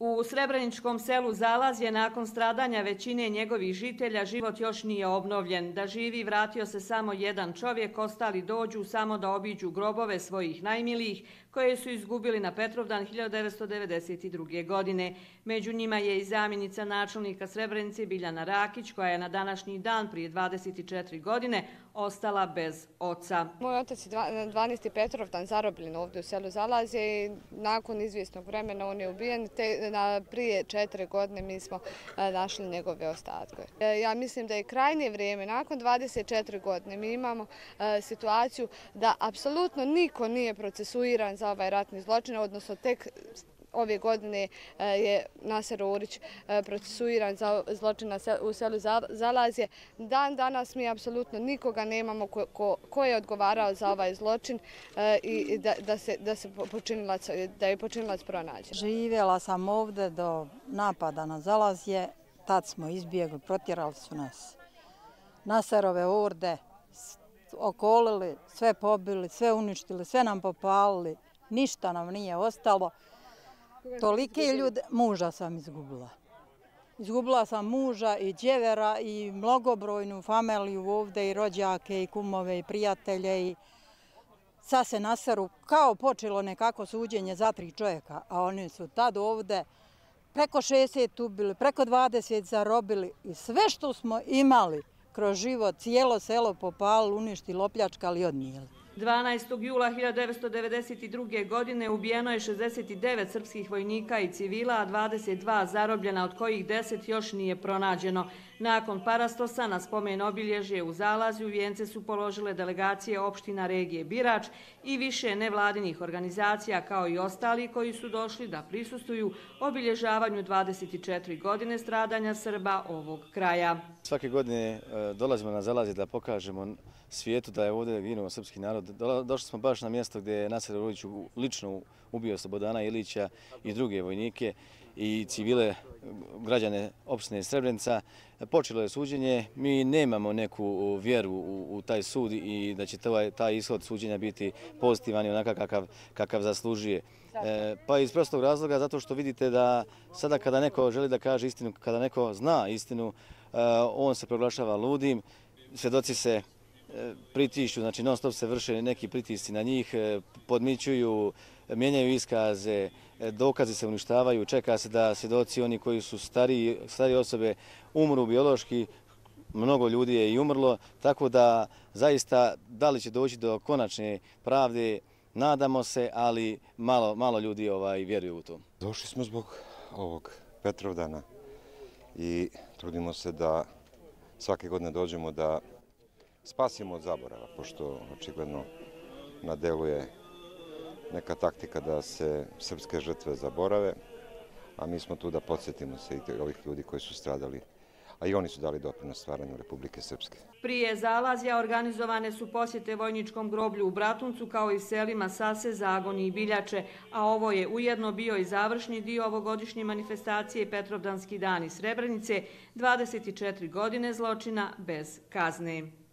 U Srebreničkom selu Zalaz je nakon stradanja većine njegovih žitelja život još nije obnovljen. Da živi vratio se samo jedan čovjek, ostali dođu samo da obiđu grobove svojih najmilijih koje su izgubili na Petrovdan 1992. godine. Među njima je i zamjenica načelnika Srebrenice Biljana Rakić koja je na današnji dan prije 24 godine ostala bez oca. Moj otac je 12. Petrovdan zarobljen ovdje u selu Zalaz i nakon izvjesnog vremena on je ubijen prije četiri godine mi smo e, našli njegove ostatke. E, ja mislim da je krajnje vrijeme, nakon 24 godine mi imamo e, situaciju da apsolutno niko nije procesuiran za ovaj ratni zločin, odnosno tek ove godine e, je Nasir Orić e, procesuiran za zločina u selu Zalazje. Dan danas mi apsolutno nikoga nemamo ko je odgovarao za ovaj zločin e, i da se počinilac, da je počinilac pronađen. Živjela sam ovde do napada na Zalazje, tad smo izbjegli, protjerali su nas. Nasarove orde okolili, sve pobili, sve uništili, sve nam popalili, ništa nam nije ostalo. Tolike ljude, muža sam izgubila. Izgubila sam muža i djevera i mnogobrojnu familiju ovde i rođake i kumove i prijatelje i sad se nasaru kao počelo nekako suđenje za tri čovjeka, a oni su tad ovde preko 60 ubili, preko 20 zarobili i sve što smo imali kroz život, cijelo selo popali, uništili, opljačkali i odnijeli. 12. jula 1992. godine ubijeno je 69 srpskih vojnika i civila, a 22 zarobljena, od kojih 10 još nije pronađeno. Nakon parastosa na spomen obilježje u Zalazju vijence su položile delegacije opština regije Birač i više nevladinih organizacija kao i ostali koji su došli da prisustuju obilježavanju 24 godine stradanja Srba ovog kraja. Svake godine e, dolazimo na Zalazje da pokažemo svijetu da je ovdje ginuo srpski narod. Došli smo baš na mjesto gdje je Nasar Rulić lično ubio Slobodana Ilića i druge vojnike i civile građane opštine Srebrenica. Počelo je suđenje. Mi nemamo neku vjeru u taj sud i da će taj ishod suđenja biti pozitivan i onakav kakav zaslužuje. E, pa iz prostog razloga zato što vidite da sada kada neko želi da kaže istinu, kada neko zna istinu, e, on se proglašava ludim, svedoci se pritišću, znači non stop se vrše neki pritisci na njih, e, podmićuju, mijenjaju iskaze, e, dokazi se uništavaju, čeka se da svjedoci oni koji su stariji osobe umru biološki, mnogo ljudi je i umrlo, tako da zaista da li će doći do konačne pravde, nadamo se, ali malo ljudi ovaj, vjeruju u to. Došli smo zbog ovog Petrovdana i trudimo se da svake godine dođemo da spasimo od zaborava, pošto očigledno na delu je neka taktika da se srpske žrtve zaborave, a mi smo tu da podsjetimo se i ovih ljudi koji su stradali a i oni su dali doprinos stvaranju Republike Srpske. Prije zalazja organizovane su posjete vojničkom groblju u Bratuncu kao i selima Sase, Zagoni i Biljače, a ovo je ujedno bio i završni dio ovogodišnje manifestacije Petrovdanski dan i Srebrenice, 24 godine zločina bez kazne.